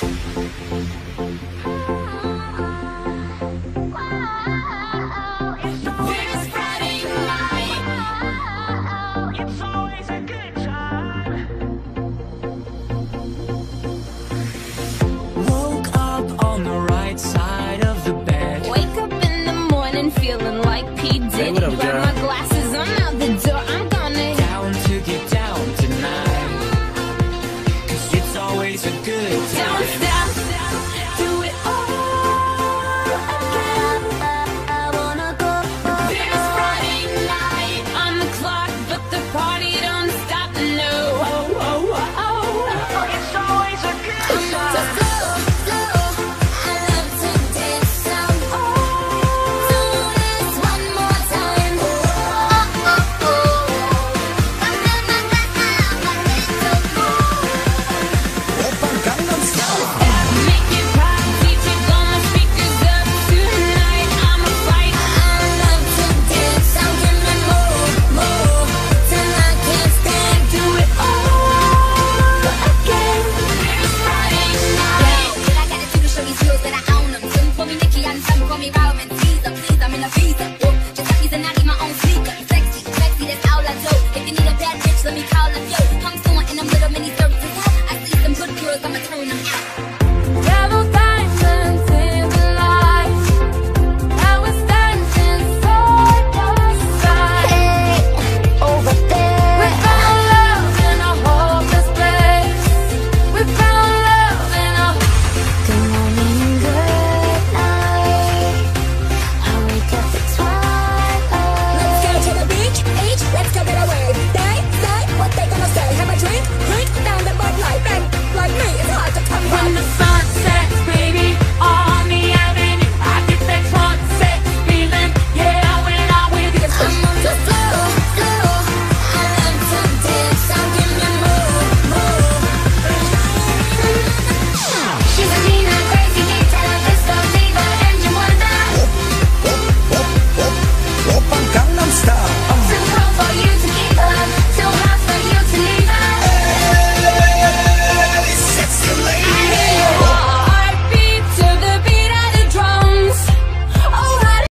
Thank and I get my own.